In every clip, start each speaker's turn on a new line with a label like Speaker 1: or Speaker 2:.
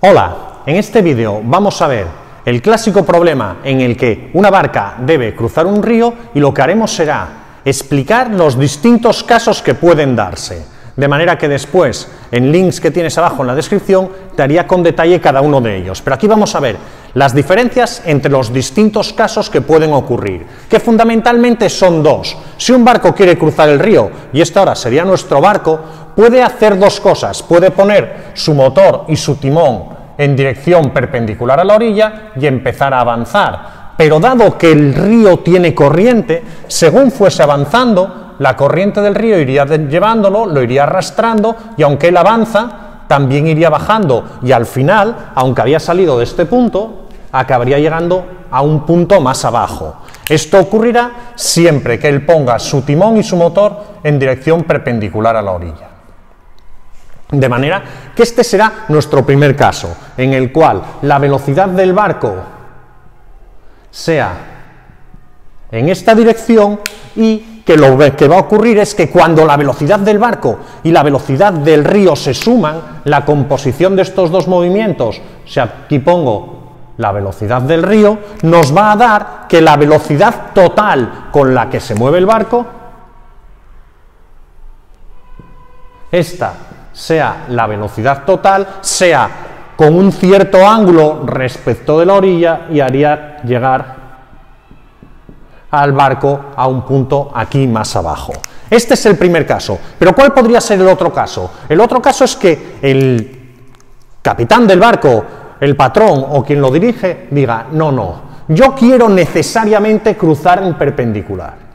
Speaker 1: Hola, en este vídeo vamos a ver el clásico problema en el que una barca debe cruzar un río y lo que haremos será explicar los distintos casos que pueden darse. De manera que después, en links que tienes abajo en la descripción, te haría con detalle cada uno de ellos. Pero aquí vamos a ver las diferencias entre los distintos casos que pueden ocurrir, que fundamentalmente son dos. Si un barco quiere cruzar el río, y esta ahora sería nuestro barco, puede hacer dos cosas. Puede poner su motor y su timón en dirección perpendicular a la orilla y empezar a avanzar. Pero dado que el río tiene corriente, según fuese avanzando, la corriente del río iría llevándolo, lo iría arrastrando y aunque él avanza, también iría bajando y al final, aunque había salido de este punto, acabaría llegando a un punto más abajo. Esto ocurrirá siempre que él ponga su timón y su motor en dirección perpendicular a la orilla. De manera que este será nuestro primer caso, en el cual la velocidad del barco sea en esta dirección y que lo que va a ocurrir es que cuando la velocidad del barco y la velocidad del río se suman, la composición de estos dos movimientos, si aquí pongo la velocidad del río, nos va a dar que la velocidad total con la que se mueve el barco, esta sea la velocidad total, sea con un cierto ángulo respecto de la orilla y haría llegar al barco a un punto aquí más abajo. Este es el primer caso. Pero ¿cuál podría ser el otro caso? El otro caso es que el capitán del barco, el patrón o quien lo dirige, diga, no, no, yo quiero necesariamente cruzar en perpendicular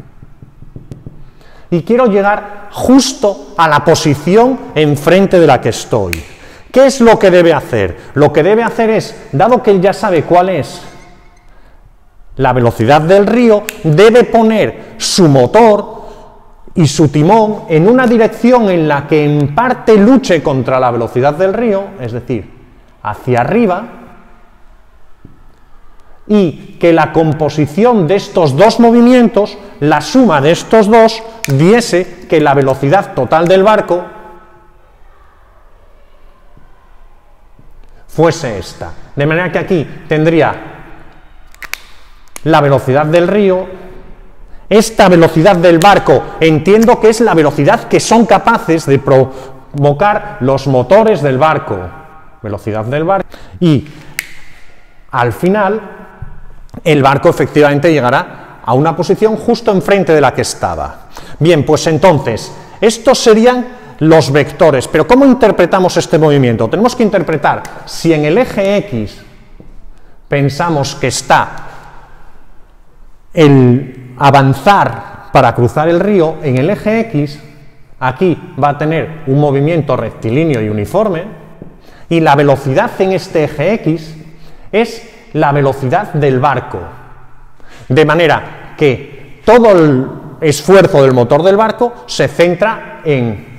Speaker 1: y quiero llegar justo a la posición enfrente de la que estoy. ¿Qué es lo que debe hacer? Lo que debe hacer es, dado que él ya sabe cuál es la velocidad del río, debe poner su motor y su timón en una dirección en la que en parte luche contra la velocidad del río, es decir, hacia arriba, y que la composición de estos dos movimientos, la suma de estos dos, diese que la velocidad total del barco fuese esta. De manera que aquí tendría la velocidad del río, esta velocidad del barco entiendo que es la velocidad que son capaces de provocar los motores del barco, velocidad del barco, y al final el barco efectivamente llegará a una posición justo enfrente de la que estaba. Bien, pues entonces, estos serían los vectores, pero ¿cómo interpretamos este movimiento? Tenemos que interpretar si en el eje X pensamos que está el avanzar para cruzar el río, en el eje X aquí va a tener un movimiento rectilíneo y uniforme, y la velocidad en este eje X es la velocidad del barco. De manera que todo el esfuerzo del motor del barco se centra en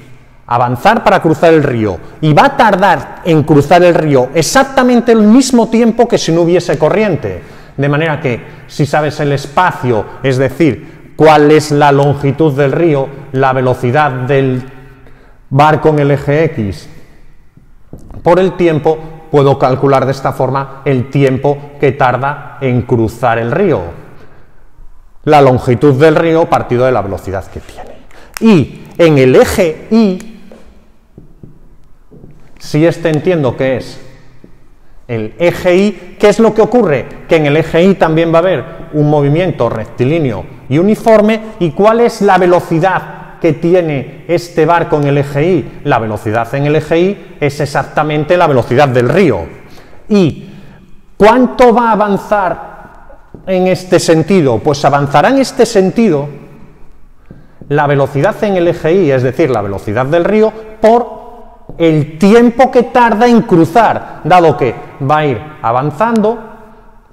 Speaker 1: avanzar para cruzar el río y va a tardar en cruzar el río exactamente el mismo tiempo que si no hubiese corriente. De manera que si sabes el espacio, es decir, cuál es la longitud del río, la velocidad del barco en el eje X, por el tiempo puedo calcular de esta forma el tiempo que tarda en cruzar el río. La longitud del río partido de la velocidad que tiene. Y en el eje Y, si este entiendo que es el eje Y, ¿qué es lo que ocurre? Que en el eje Y también va a haber un movimiento rectilíneo y uniforme. ¿Y cuál es la velocidad que tiene este barco en el eje Y, la velocidad en el eje Y es exactamente la velocidad del río. ¿Y cuánto va a avanzar en este sentido? Pues avanzará en este sentido la velocidad en el eje Y, es decir, la velocidad del río, por el tiempo que tarda en cruzar, dado que va a ir avanzando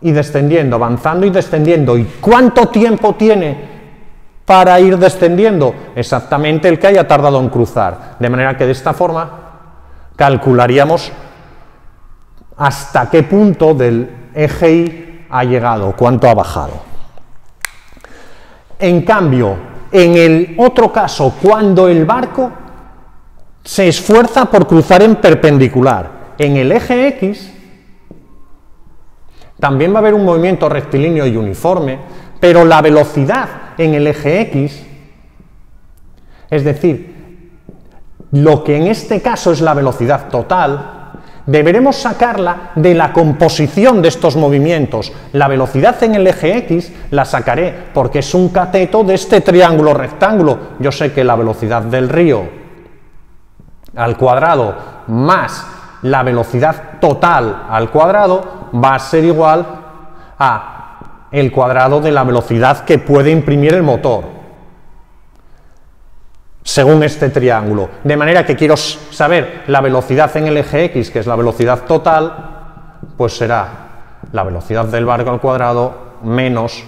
Speaker 1: y descendiendo, avanzando y descendiendo. ¿Y cuánto tiempo tiene para ir descendiendo? Exactamente el que haya tardado en cruzar. De manera que de esta forma calcularíamos hasta qué punto del eje Y ha llegado, cuánto ha bajado. En cambio, en el otro caso, cuando el barco se esfuerza por cruzar en perpendicular, en el eje X también va a haber un movimiento rectilíneo y uniforme, pero la velocidad en el eje X, es decir, lo que en este caso es la velocidad total, deberemos sacarla de la composición de estos movimientos. La velocidad en el eje X la sacaré porque es un cateto de este triángulo rectángulo. Yo sé que la velocidad del río al cuadrado más la velocidad total al cuadrado va a ser igual a el cuadrado de la velocidad que puede imprimir el motor según este triángulo. De manera que quiero saber la velocidad en el eje X, que es la velocidad total, pues será la velocidad del barco al cuadrado menos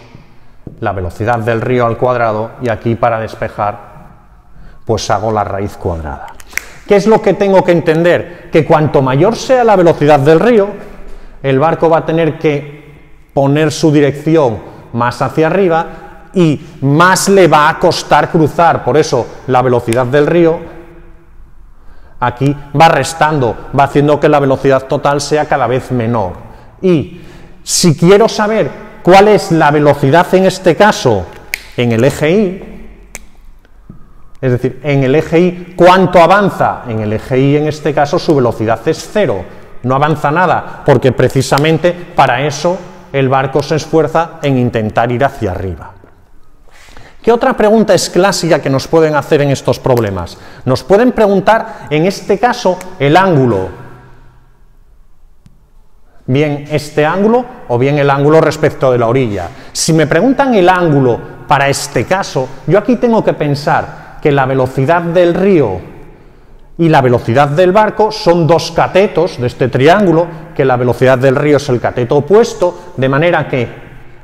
Speaker 1: la velocidad del río al cuadrado y aquí para despejar pues hago la raíz cuadrada. ¿Qué es lo que tengo que entender? Que cuanto mayor sea la velocidad del río, el barco va a tener que poner su dirección más hacia arriba y más le va a costar cruzar. Por eso la velocidad del río aquí va restando, va haciendo que la velocidad total sea cada vez menor. Y si quiero saber cuál es la velocidad en este caso en el eje Y, es decir, en el eje Y, ¿cuánto avanza? En el eje Y, en este caso, su velocidad es cero, no avanza nada, porque precisamente para eso el barco se esfuerza en intentar ir hacia arriba. ¿Qué otra pregunta es clásica que nos pueden hacer en estos problemas? Nos pueden preguntar, en este caso, el ángulo. Bien este ángulo o bien el ángulo respecto de la orilla. Si me preguntan el ángulo para este caso, yo aquí tengo que pensar que la velocidad del río y la velocidad del barco son dos catetos de este triángulo, que la velocidad del río es el cateto opuesto, de manera que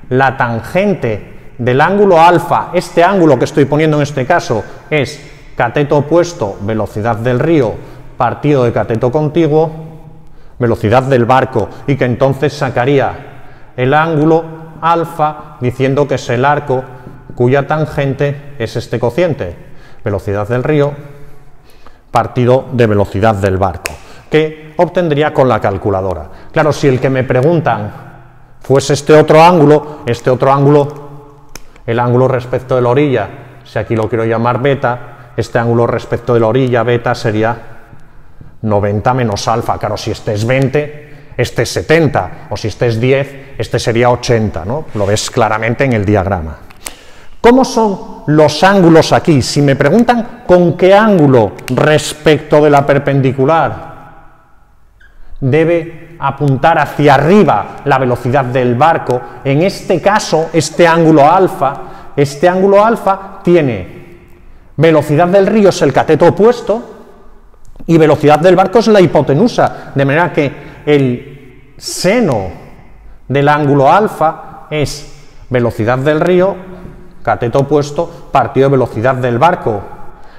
Speaker 1: la tangente del ángulo alfa, este ángulo que estoy poniendo en este caso es cateto opuesto, velocidad del río, partido de cateto contiguo, velocidad del barco, y que entonces sacaría el ángulo alfa diciendo que es el arco cuya tangente es este cociente, velocidad del río, partido de velocidad del barco, que obtendría con la calculadora. Claro, si el que me preguntan fuese este otro ángulo, este otro ángulo el ángulo respecto de la orilla, si aquí lo quiero llamar beta, este ángulo respecto de la orilla beta sería 90 menos alfa. Claro, si este es 20, este es 70, o si este es 10, este sería 80, ¿no? Lo ves claramente en el diagrama. ¿Cómo son los ángulos aquí? Si me preguntan con qué ángulo respecto de la perpendicular debe apuntar hacia arriba la velocidad del barco. En este caso, este ángulo alfa, este ángulo alfa tiene velocidad del río es el cateto opuesto y velocidad del barco es la hipotenusa, de manera que el seno del ángulo alfa es velocidad del río, cateto opuesto, partido de velocidad del barco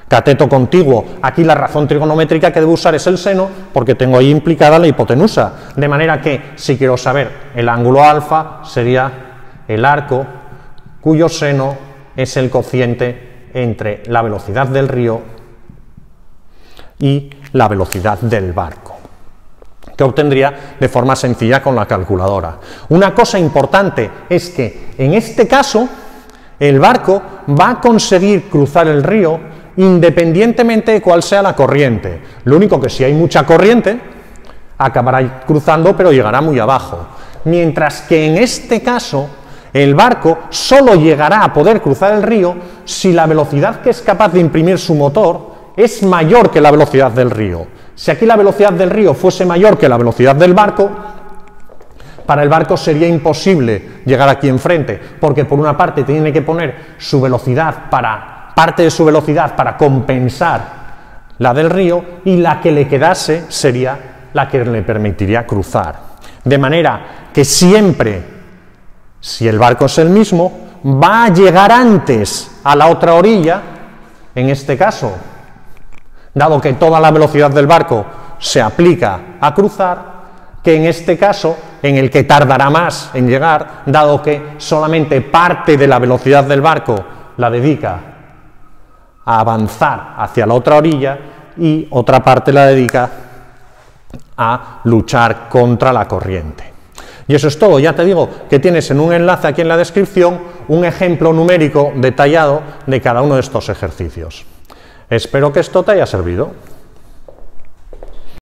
Speaker 1: cateto contiguo. Aquí la razón trigonométrica que debo usar es el seno porque tengo ahí implicada la hipotenusa. De manera que si quiero saber el ángulo alfa sería el arco cuyo seno es el cociente entre la velocidad del río y la velocidad del barco que obtendría de forma sencilla con la calculadora. Una cosa importante es que en este caso el barco va a conseguir cruzar el río independientemente de cuál sea la corriente. Lo único que si hay mucha corriente, acabará cruzando, pero llegará muy abajo. Mientras que en este caso, el barco solo llegará a poder cruzar el río si la velocidad que es capaz de imprimir su motor es mayor que la velocidad del río. Si aquí la velocidad del río fuese mayor que la velocidad del barco, para el barco sería imposible llegar aquí enfrente, porque por una parte tiene que poner su velocidad para parte de su velocidad para compensar la del río y la que le quedase sería la que le permitiría cruzar. De manera que siempre, si el barco es el mismo, va a llegar antes a la otra orilla, en este caso, dado que toda la velocidad del barco se aplica a cruzar, que en este caso, en el que tardará más en llegar, dado que solamente parte de la velocidad del barco la dedica a avanzar hacia la otra orilla y otra parte la dedica a luchar contra la corriente. Y eso es todo, ya te digo que tienes en un enlace aquí en la descripción un ejemplo numérico detallado de cada uno de estos ejercicios. Espero que esto te haya servido.